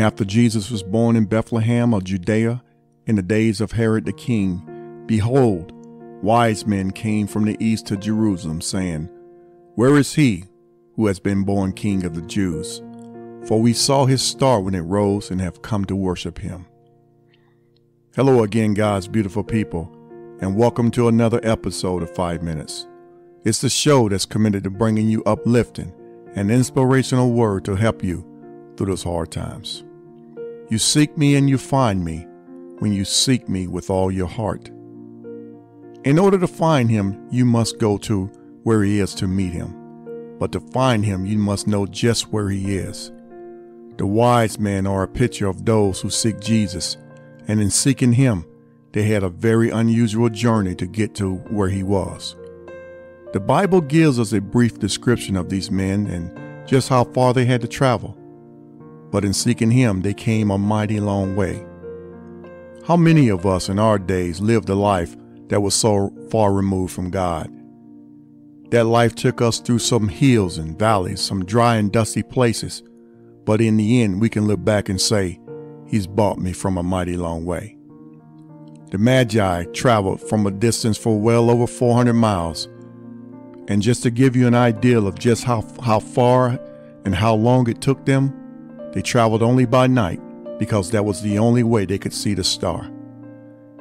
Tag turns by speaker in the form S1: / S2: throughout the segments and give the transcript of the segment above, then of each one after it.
S1: after Jesus was born in Bethlehem of Judea in the days of Herod the king, behold, wise men came from the east to Jerusalem, saying, Where is he who has been born king of the Jews? For we saw his star when it rose and have come to worship him. Hello again, God's beautiful people, and welcome to another episode of Five Minutes. It's the show that's committed to bringing you uplifting and inspirational word to help you through those hard times. You seek me and you find me when you seek me with all your heart. In order to find him, you must go to where he is to meet him. But to find him, you must know just where he is. The wise men are a picture of those who seek Jesus, and in seeking him, they had a very unusual journey to get to where he was. The Bible gives us a brief description of these men and just how far they had to travel. But in seeking him, they came a mighty long way. How many of us in our days lived a life that was so far removed from God? That life took us through some hills and valleys, some dry and dusty places, but in the end, we can look back and say, He's brought me from a mighty long way. The Magi traveled from a distance for well over 400 miles. And just to give you an idea of just how, how far and how long it took them, they traveled only by night because that was the only way they could see the star.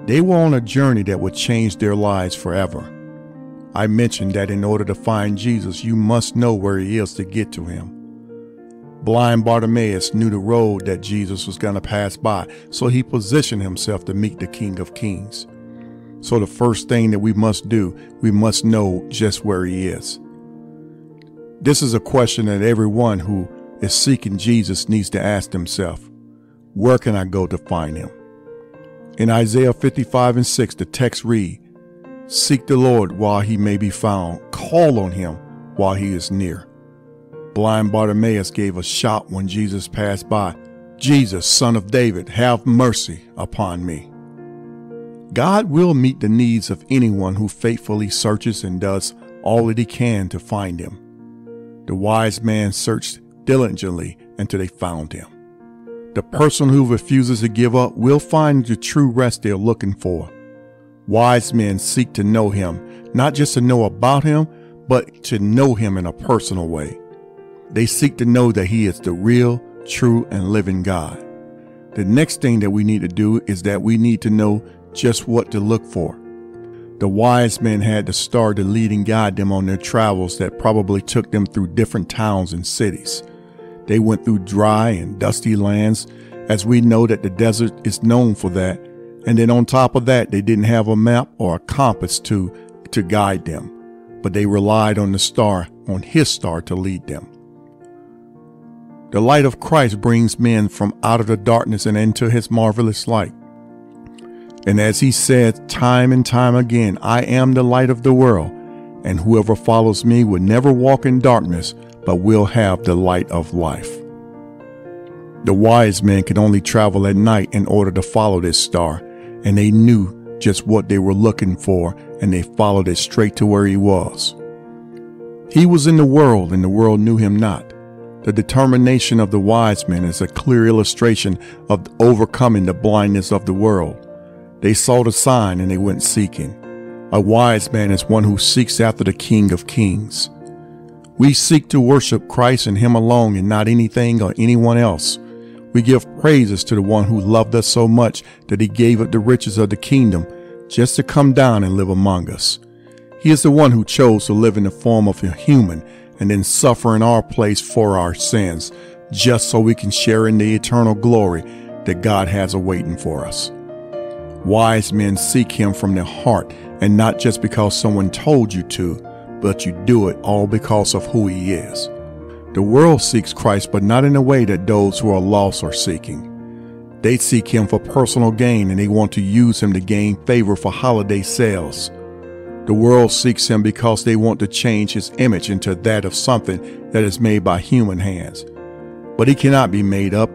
S1: They were on a journey that would change their lives forever. I mentioned that in order to find Jesus, you must know where he is to get to him. Blind Bartimaeus knew the road that Jesus was going to pass by, so he positioned himself to meet the King of Kings. So, the first thing that we must do, we must know just where he is. This is a question that everyone who is seeking Jesus needs to ask himself Where can I go to find him? In Isaiah 55 and 6, the text read, Seek the Lord while he may be found, call on him while he is near. Blind Bartimaeus gave a shout when Jesus passed by Jesus, son of David, have mercy upon me. God will meet the needs of anyone who faithfully searches and does all that he can to find him. The wise man searched diligently until they found him. The person who refuses to give up will find the true rest they're looking for. Wise men seek to know him, not just to know about him, but to know him in a personal way. They seek to know that He is the real, true, and living God. The next thing that we need to do is that we need to know just what to look for. The wise men had the star to lead and guide them on their travels that probably took them through different towns and cities. They went through dry and dusty lands, as we know that the desert is known for that. And then on top of that, they didn't have a map or a compass to, to guide them, but they relied on the star, on his star to lead them. The light of Christ brings men from out of the darkness and into his marvelous light. And as he said time and time again, I am the light of the world, and whoever follows me will never walk in darkness, but will have the light of life. The wise men could only travel at night in order to follow this star, and they knew just what they were looking for, and they followed it straight to where he was. He was in the world, and the world knew him not. The determination of the wise men is a clear illustration of overcoming the blindness of the world. They saw the sign and they went seeking. A wise man is one who seeks after the King of Kings. We seek to worship Christ and Him alone and not anything or anyone else. We give praises to the one who loved us so much that He gave up the riches of the kingdom just to come down and live among us. He is the one who chose to live in the form of a human and then suffer in our place for our sins, just so we can share in the eternal glory that God has awaiting for us. Wise men seek Him from their heart, and not just because someone told you to, but you do it all because of who He is. The world seeks Christ, but not in a way that those who are lost are seeking. They seek Him for personal gain and they want to use Him to gain favor for holiday sales. The world seeks him because they want to change his image into that of something that is made by human hands. But he cannot be made up,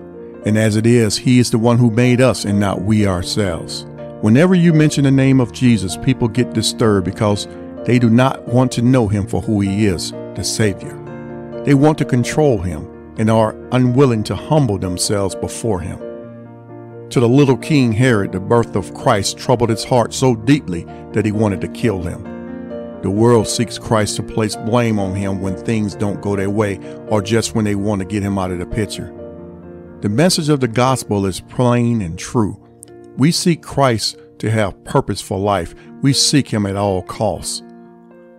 S1: and as it is, he is the one who made us and not we ourselves. Whenever you mention the name of Jesus, people get disturbed because they do not want to know him for who he is, the Savior. They want to control him. and are unwilling to humble themselves before him. To the little King Herod, the birth of Christ troubled his heart so deeply that he wanted to kill him. The world seeks Christ to place blame on him when things don't go their way or just when they want to get him out of the picture. The message of the gospel is plain and true. We seek Christ to have purpose for life. We seek him at all costs.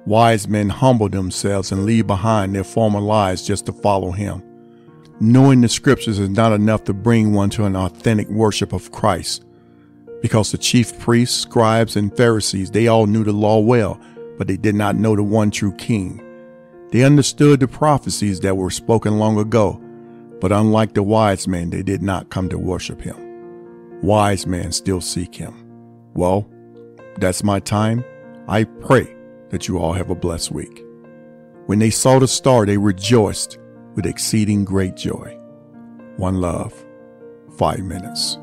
S1: Wise men humble themselves and leave behind their former lives just to follow him. Knowing the scriptures is not enough to bring one to an authentic worship of Christ. Because the chief priests, scribes, and Pharisees, they all knew the law well, but they did not know the one true king. They understood the prophecies that were spoken long ago, but unlike the wise men, they did not come to worship him. Wise men still seek him. Well, that's my time. I pray that you all have a blessed week. When they saw the star, they rejoiced with exceeding great joy. One love, five minutes.